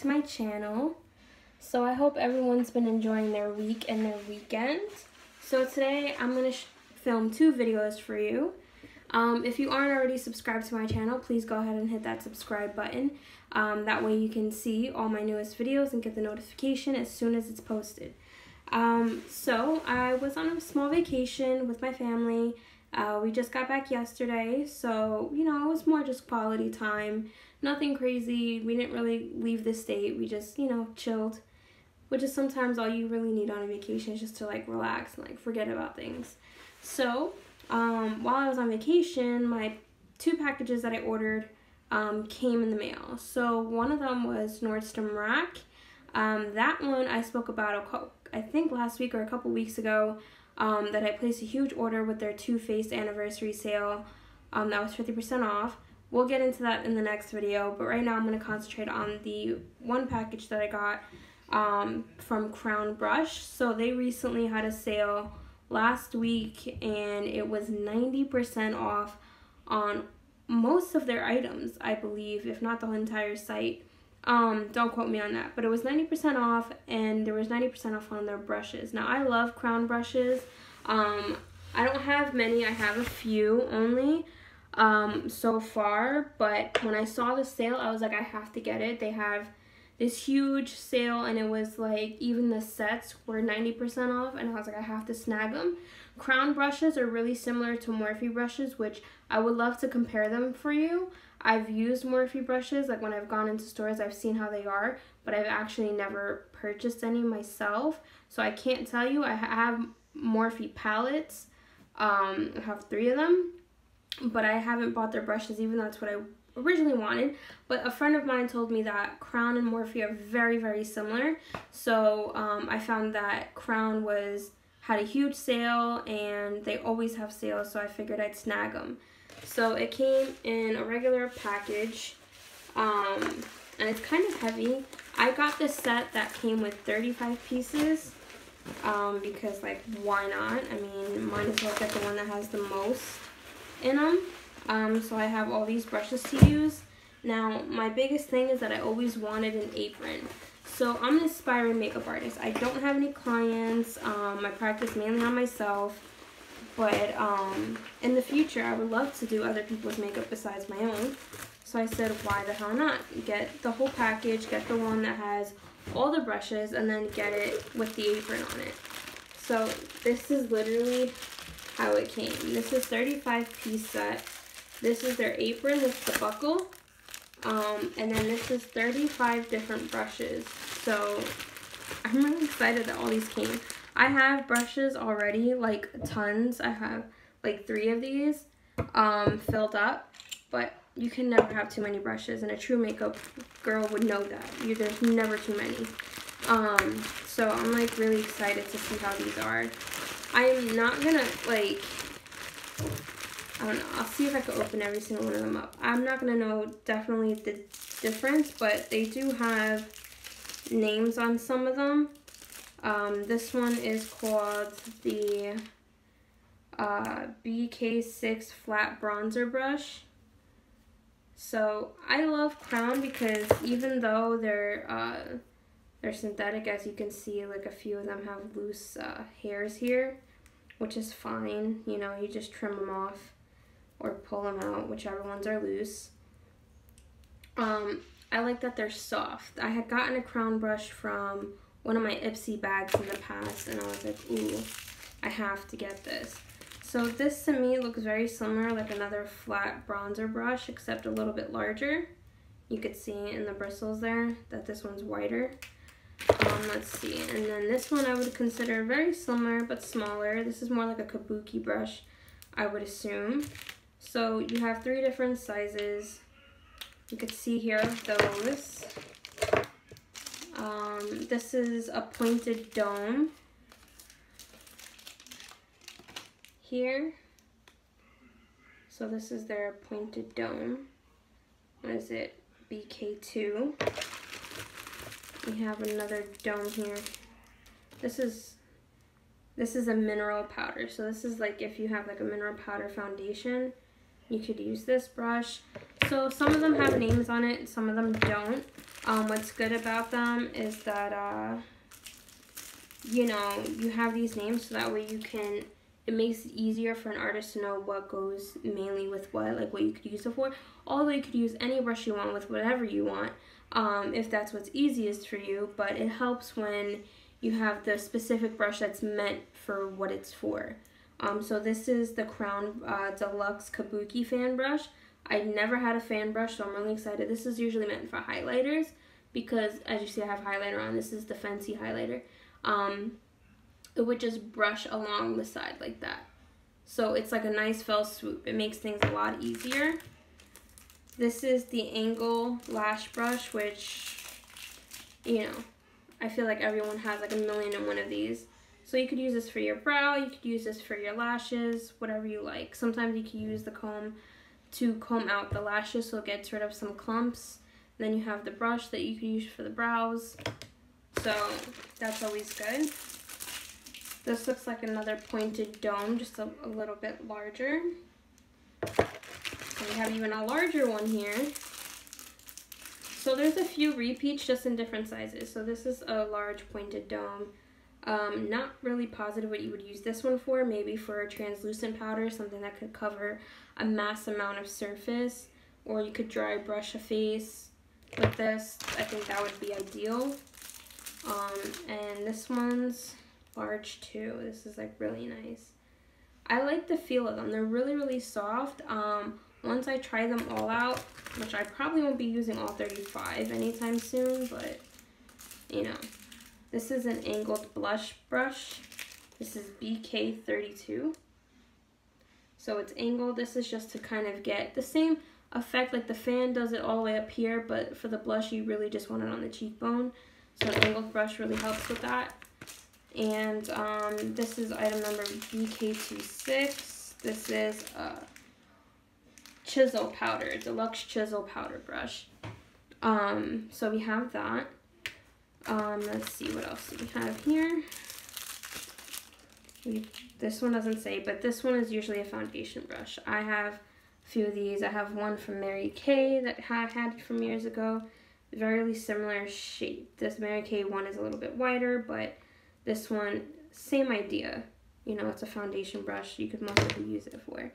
to my channel. So I hope everyone's been enjoying their week and their weekend. So today I'm going to film two videos for you. Um, if you aren't already subscribed to my channel, please go ahead and hit that subscribe button. Um, that way you can see all my newest videos and get the notification as soon as it's posted. Um, so I was on a small vacation with my family. Uh, we just got back yesterday, so you know, it was more just quality time. Nothing crazy. We didn't really leave the state. We just, you know, chilled, which is sometimes all you really need on a vacation is just to like relax and like forget about things. So, um, while I was on vacation, my two packages that I ordered um, came in the mail. So one of them was Nordstrom Rack. Um, that one I spoke about, a, I think last week or a couple weeks ago, um, that I placed a huge order with their Too Faced anniversary sale. Um, that was 50% off. We'll get into that in the next video, but right now I'm going to concentrate on the one package that I got um, from Crown Brush. So they recently had a sale last week and it was 90% off on most of their items, I believe, if not the entire site. Um, don't quote me on that, but it was 90% off and there was 90% off on their brushes. Now, I love Crown brushes. Um, I don't have many, I have a few only um, so far, but when I saw the sale, I was like, I have to get it. They have this huge sale and it was like even the sets were 90% off and I was like I have to snag them. Crown brushes are really similar to Morphe brushes which I would love to compare them for you. I've used Morphe brushes like when I've gone into stores I've seen how they are but I've actually never purchased any myself so I can't tell you. I have Morphe palettes. Um, I have three of them but I haven't bought their brushes even though that's what I originally wanted, but a friend of mine told me that Crown and Morphe are very, very similar. So um, I found that Crown was had a huge sale and they always have sales, so I figured I'd snag them. So it came in a regular package, um, and it's kind of heavy. I got this set that came with 35 pieces, um, because like, why not? I mean, might as well get the one that has the most in them. Um, so I have all these brushes to use. Now, my biggest thing is that I always wanted an apron. So I'm an aspiring makeup artist. I don't have any clients. Um, I practice mainly on myself. But um, in the future, I would love to do other people's makeup besides my own. So I said, why the hell not? Get the whole package, get the one that has all the brushes, and then get it with the apron on it. So this is literally how it came. This is 35 piece set. This is their apron with the buckle. Um, and then this is 35 different brushes. So I'm really excited that all these came. I have brushes already, like tons. I have like three of these um, filled up. But you can never have too many brushes. And a true makeup girl would know that. You, there's never too many. Um, so I'm like really excited to see how these are. I'm not gonna like I don't know. I'll see if I can open every single one of them up. I'm not going to know definitely the difference, but they do have names on some of them. Um, this one is called the uh, BK6 Flat Bronzer Brush. So I love Crown because even though they're uh, they're synthetic, as you can see, like a few of them have loose uh, hairs here, which is fine. You know, you just trim them off or pull them out, whichever ones are loose. Um, I like that they're soft. I had gotten a crown brush from one of my Ipsy bags in the past, and I was like, ooh, I have to get this. So this to me looks very similar, like another flat bronzer brush, except a little bit larger. You could see in the bristles there that this one's wider. Um, let's see, and then this one I would consider very similar, but smaller. This is more like a kabuki brush, I would assume. So you have three different sizes. You can see here those. Um, this is a pointed dome. Here. So this is their pointed dome. What is it? BK2. We have another dome here. This is this is a mineral powder. So this is like if you have like a mineral powder foundation you could use this brush. So some of them have names on it, some of them don't. Um, what's good about them is that, uh, you know, you have these names so that way you can, it makes it easier for an artist to know what goes mainly with what, like what you could use it for. Although you could use any brush you want with whatever you want, um, if that's what's easiest for you, but it helps when you have the specific brush that's meant for what it's for. Um, so this is the Crown uh, Deluxe Kabuki fan brush. I've never had a fan brush, so I'm really excited. This is usually meant for highlighters because, as you see, I have highlighter on. This is the Fancy highlighter. Um, it would just brush along the side like that. So it's like a nice fell swoop. It makes things a lot easier. This is the Angle Lash Brush, which, you know, I feel like everyone has like a million and one of these. So you could use this for your brow, you could use this for your lashes, whatever you like. Sometimes you can use the comb to comb out the lashes so it gets rid of some clumps. then you have the brush that you can use for the brows. So that's always good. This looks like another pointed dome, just a, a little bit larger. And we have even a larger one here. So there's a few repeats just in different sizes. So this is a large pointed dome. Um, not really positive what you would use this one for. Maybe for a translucent powder, something that could cover a mass amount of surface. Or you could dry brush a face with this. I think that would be ideal. Um, and this one's large too. This is like really nice. I like the feel of them. They're really, really soft. Um, once I try them all out, which I probably won't be using all 35 anytime soon, but you know. This is an angled blush brush. This is BK32. So it's angled. This is just to kind of get the same effect like the fan does it all the way up here, but for the blush you really just want it on the cheekbone. So an angled brush really helps with that. And um, this is item number BK26. This is a chisel powder, a deluxe chisel powder brush. Um, so we have that. Um, let's see, what else do we have here? We, this one doesn't say, but this one is usually a foundation brush. I have a few of these. I have one from Mary Kay that I had from years ago. Very similar shape. This Mary Kay one is a little bit wider, but this one, same idea. You know, it's a foundation brush. You could mostly use it for.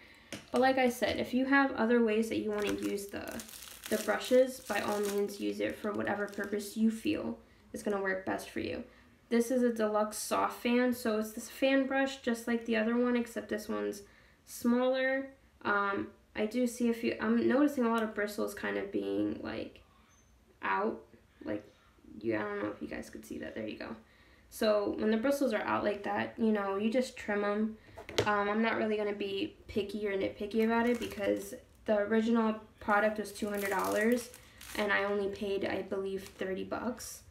But like I said, if you have other ways that you want to use the, the brushes, by all means use it for whatever purpose you feel is going to work best for you. This is a deluxe soft fan, so it's this fan brush just like the other one, except this one's smaller. Um, I do see a few, I'm noticing a lot of bristles kind of being like out, like, you, I don't know if you guys could see that, there you go. So when the bristles are out like that, you know, you just trim them. Um, I'm not really going to be picky or nitpicky about it because the original product was $200 and I only paid, I believe, 30 bucks.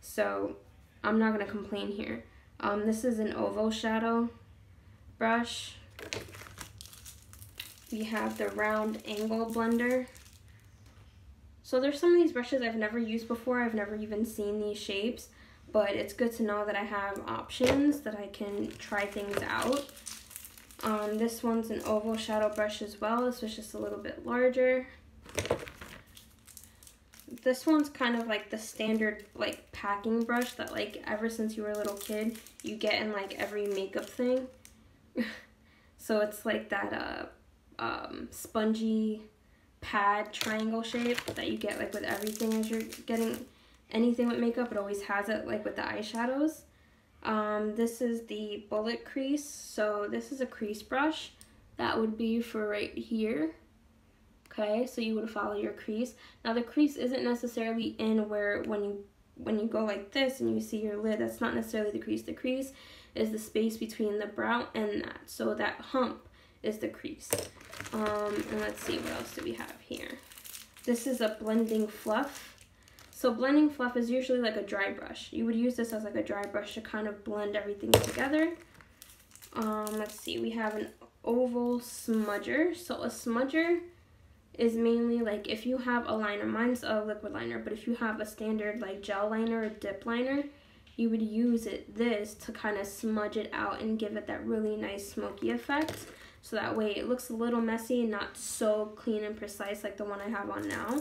So I'm not going to complain here. Um, this is an oval shadow brush. We have the round angle blender. So there's some of these brushes I've never used before. I've never even seen these shapes, but it's good to know that I have options that I can try things out. Um, this one's an oval shadow brush as well. This was just a little bit larger this one's kind of like the standard like packing brush that like ever since you were a little kid you get in like every makeup thing. so it's like that uh, um, spongy pad triangle shape that you get like with everything as you're getting anything with makeup. It always has it like with the eyeshadows. Um, this is the bullet crease. So this is a crease brush. That would be for right here okay? So you would follow your crease. Now the crease isn't necessarily in where when you when you go like this and you see your lid that's not necessarily the crease. The crease is the space between the brow and that. So that hump is the crease. Um and let's see what else do we have here? This is a blending fluff. So blending fluff is usually like a dry brush. You would use this as like a dry brush to kind of blend everything together. Um let's see we have an oval smudger. So a smudger is mainly like if you have a liner, mine's a liquid liner, but if you have a standard like gel liner or dip liner, you would use it this to kind of smudge it out and give it that really nice smoky effect. so that way it looks a little messy and not so clean and precise like the one I have on now.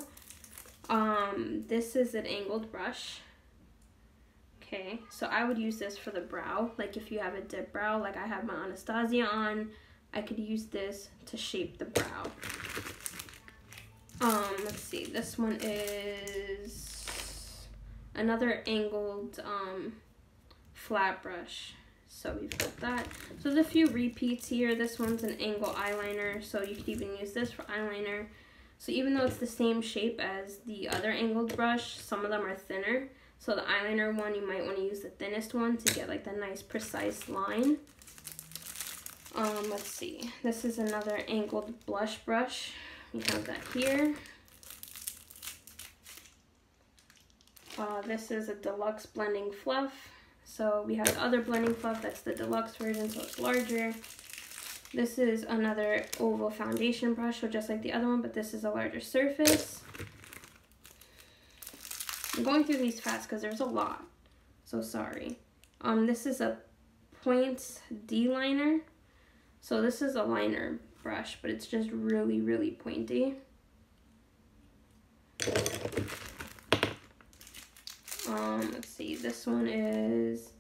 Um, this is an angled brush. Okay, so I would use this for the brow. Like if you have a dip brow, like I have my Anastasia on, I could use this to shape the brow. Um, let's see, this one is another angled um, flat brush. So we've got that. So there's a few repeats here. This one's an angle eyeliner, so you could even use this for eyeliner. So even though it's the same shape as the other angled brush, some of them are thinner. So the eyeliner one, you might want to use the thinnest one to get like the nice precise line. Um, let's see. This is another angled blush brush. We have that here. Uh, this is a deluxe blending fluff. So we have the other blending fluff, that's the deluxe version, so it's larger. This is another oval foundation brush, so just like the other one, but this is a larger surface. I'm going through these fast because there's a lot, so sorry. Um, this is a Points D liner. So this is a liner brush, but it's just really, really pointy. Um, let's see, this one is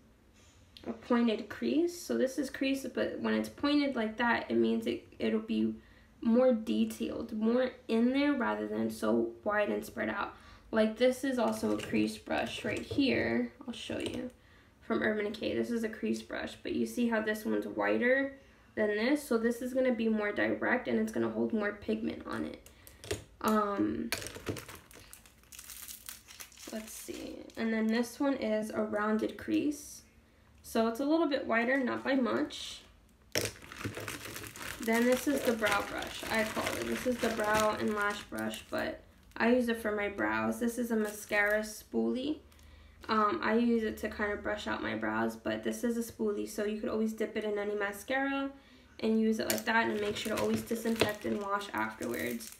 a pointed crease. So this is crease, but when it's pointed like that, it means it, it'll be more detailed, more in there rather than so wide and spread out. Like this is also a crease brush right here. I'll show you from Urban Decay. This is a crease brush, but you see how this one's wider than this. So this is going to be more direct and it's going to hold more pigment on it. Um, let's see. And then this one is a rounded crease. So it's a little bit wider, not by much. Then this is the brow brush, I call it. This is the brow and lash brush, but I use it for my brows. This is a mascara spoolie. Um, I use it to kind of brush out my brows, but this is a spoolie, so you could always dip it in any mascara and use it like that and make sure to always disinfect and wash afterwards.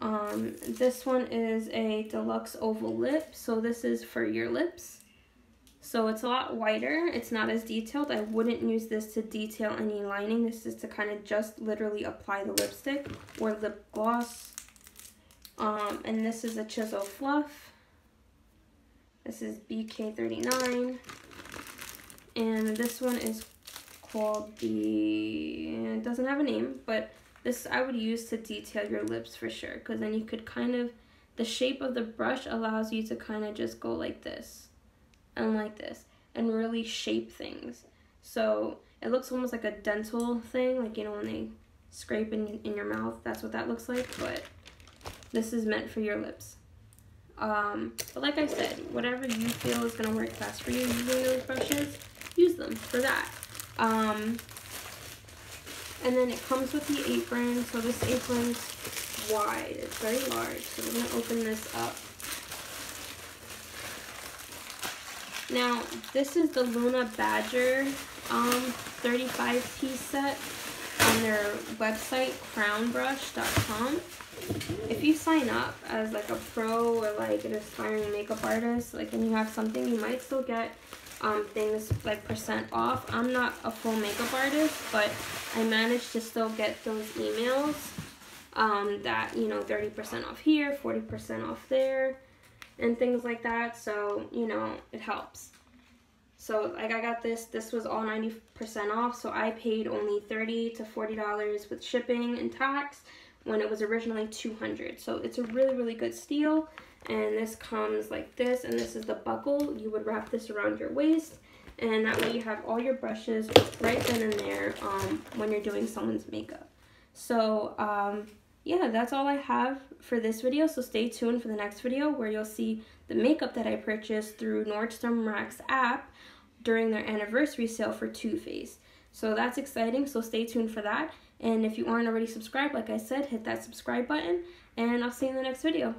Um, this one is a deluxe oval lip, so this is for your lips. So it's a lot wider, it's not as detailed. I wouldn't use this to detail any lining. This is to kind of just literally apply the lipstick or lip gloss. Um, and this is a Chisel Fluff. This is BK39. And this one is called the, it doesn't have a name, but this I would use to detail your lips for sure. Because then you could kind of, the shape of the brush allows you to kind of just go like this and like this and really shape things. So it looks almost like a dental thing, like you know when they scrape in, in your mouth, that's what that looks like, but this is meant for your lips. Um, but like I said, whatever you feel is going to work best for you using those brushes, use them for that. Um, and then it comes with the apron. So this apron's wide. It's very large. So we're going to open this up. Now, this is the Luna Badger um, 35 piece set on their website, crownbrush.com. If you sign up as like a pro or like an aspiring makeup artist, like and you have something, you might still get um, things like percent off. I'm not a full makeup artist, but I managed to still get those emails um, that, you know, 30% off here, 40% off there, and things like that. So, you know, it helps. So, like, I got this. This was all 90% off, so I paid only 30 to $40 with shipping and tax when it was originally 200 So, it's a really, really good steal and this comes like this and this is the buckle. You would wrap this around your waist and that way you have all your brushes right then and there um, when you're doing someone's makeup. So um, yeah that's all I have for this video. So stay tuned for the next video where you'll see the makeup that I purchased through Nordstrom Rack's app during their anniversary sale for Too Faced. So that's exciting. So stay tuned for that and if you aren't already subscribed like I said hit that subscribe button and I'll see you in the next video